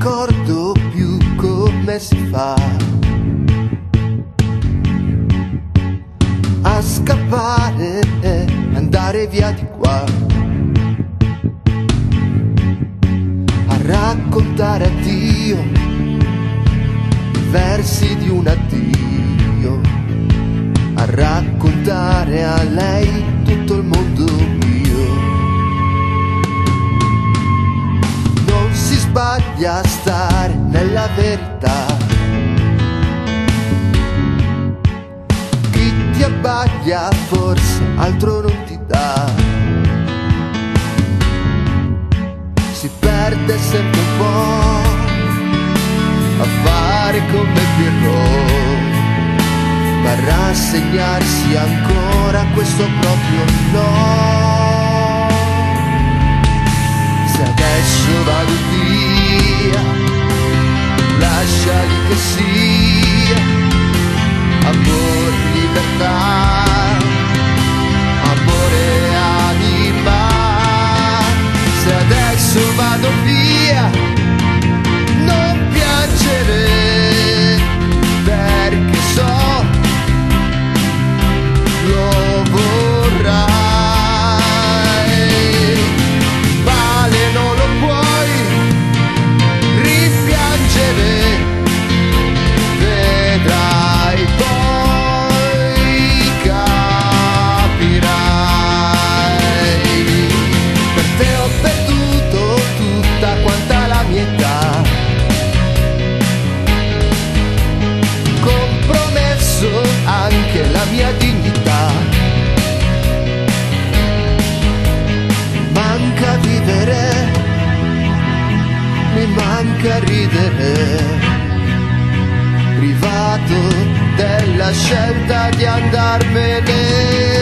ricordo più come si fa a scappare e andare via di qua. A raccontare a Dio versi di un addio. A raccontare a lei tutto il mondo mio. Sbaglia a stare nella verità. Chi ti abbaglia forse altro non ti dà. Si perde sempre un po' a fare come Pierrot, ma rassegnarsi ancora a questo proprio no. Se adesso sia, amore, libertà, amore, anima. Se adesso vado via, non piangere, manca ridere. Privato della scelta di andarmene.